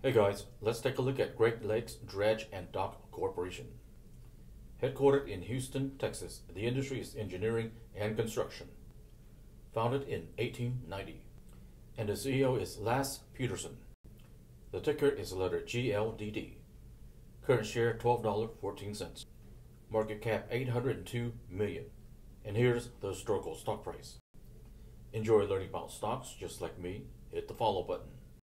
Hey guys, let's take a look at Great Lakes Dredge and Dock Corporation. Headquartered in Houston, Texas, the industry is engineering and construction. Founded in 1890. And the CEO is Lasse Petterson. The ticker is letter GLDD. Current share $12.14. Market cap 802 million. And here's the historical stock price. Enjoy learning about stocks just like me? Hit the follow button.